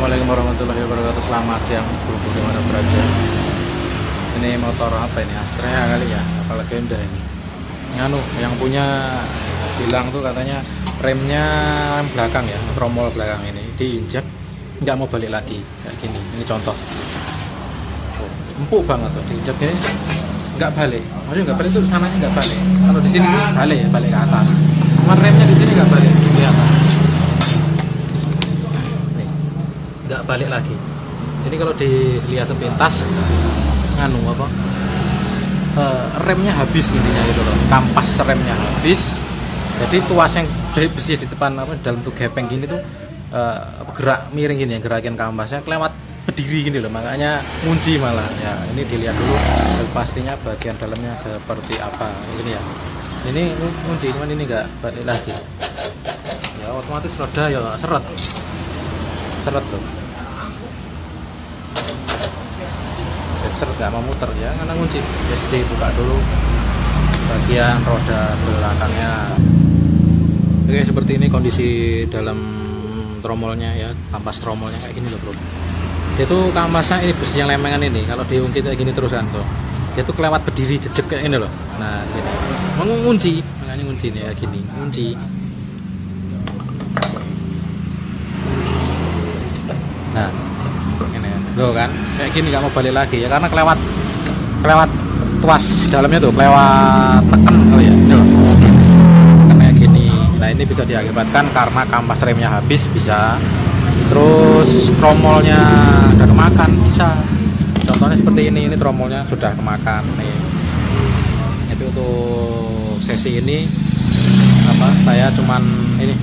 Assalamualaikum warahmatullahi wabarakatuh. Selamat siang bro di mana berada Ini motor apa ini? Astrea kali ya apa legenda ini? Nganu yang punya bilang tuh katanya remnya rem belakang ya tromol belakang ini diinjak nggak mau balik lagi. Kayak gini ini contoh. Oh, empuk banget tuh diinjak ini nggak balik. Maksudnya nggak balik tuh sananya nggak balik. Kalau di sini tuh balik ya balik ke atas. Cuma remnya di sini nggak balik kelihatan nggak balik lagi. Jadi kalau dilihat sepintas nganu apa eh, remnya habis intinya itu loh. Kampas remnya habis. Jadi tuas yang dari besi di depan apa dalam tuh gepeng gini tuh apa, gerak miring gini ya gerakin kampasnya kelewat berdiri gini loh. Makanya kunci malah. Ya ini dilihat dulu pastinya bagian dalamnya seperti apa. Ini ya. Ini kunci cuman ini enggak balik lagi. Ya otomatis roda ya seret. Seret tuh Dan seret nggak mau muter ya. Karena kunci jadi dibuka dulu bagian roda belakangnya. Oke seperti ini kondisi dalam tromolnya ya kampas tromolnya kayak gini loh bro. Dia tuh kampasnya ini besi yang lemengan ini kalau diungkit kayak gini terusan tuh. Dia tuh kelewat berdiri jejek kayak ini loh. Nah gini. Mengunci makanya ngunci nih kayak gini ngunci nah ini loh kan kayak gini nggak mau balik lagi ya karena kelewat kelewat tuas dalamnya tuh kelewat teken kali ya ini loh. Kayak gini. Nah ini bisa diakibatkan karena kampas remnya habis bisa. Terus tromolnya udah kemakan bisa. Contohnya seperti ini ini tromolnya sudah kemakan nih. Itu untuk sesi ini apa saya cuman ini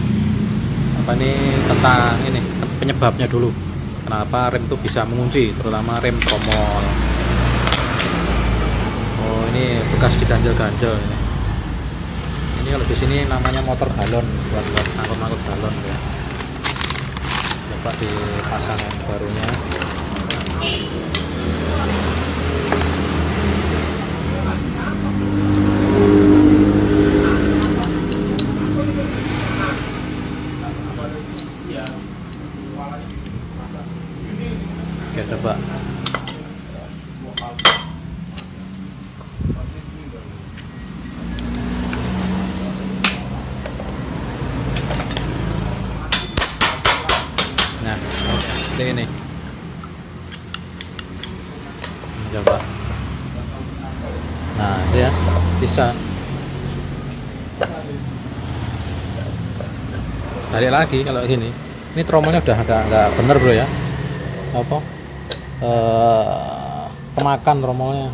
apa ini tentang ini penyebabnya dulu kenapa rem itu bisa mengunci terutama rem tromol? Oh ini bekas diganjel-ganjel ini. Ini kalau di sini namanya motor galon buat buat angkut-angkut galon ya. Coba dipasang yang barunya coba nah seperti ini. Coba. Nah ya bisa. Balik lagi kalau gini ini tromolnya udah agak nggak bener bro ya. Apa eh kemakan tromolnya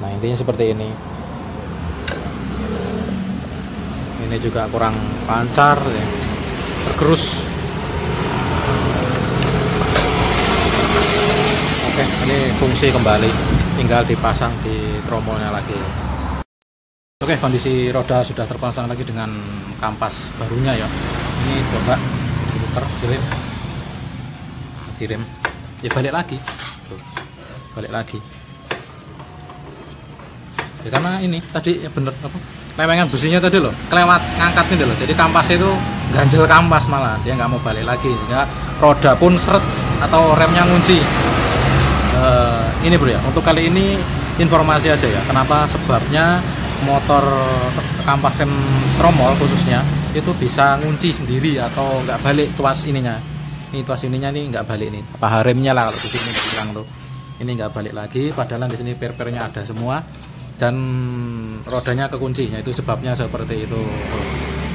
nah intinya seperti ini. Ini juga kurang lancar ya. Tergerus. Oke, ini fungsi kembali, tinggal dipasang di tromolnya lagi. Oke, kondisi roda sudah terpasang lagi dengan kampas barunya ya. Ini coba putar direm, direm, ya balik lagi, Tuh, balik lagi. Ya, karena ini tadi ya bener apa? Lemengan besinya tadi loh, kelewat ngangkat ini loh. Jadi kampas itu ganjel kampas malah, dia nggak mau balik lagi. Ya, roda pun seret atau remnya ngunci eh, ini bro ya untuk kali ini informasi aja ya kenapa sebabnya motor kampas rem tromol khususnya itu bisa ngunci sendiri atau nggak balik tuas ininya ini tuas ininya nih nggak balik nih. Paha remnya lah kalau di sini bilang tuh. Ini nggak balik lagi padahal di sini per-pernya ada semua. Dan rodanya kekunci itu sebabnya seperti itu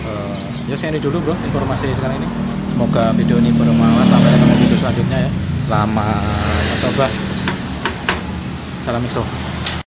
Eh, ya saya ini dulu bro informasi sekarang ini. Semoga video ini bermanfaat. Sampai ketemu video selanjutnya ya. Lama coba. Salam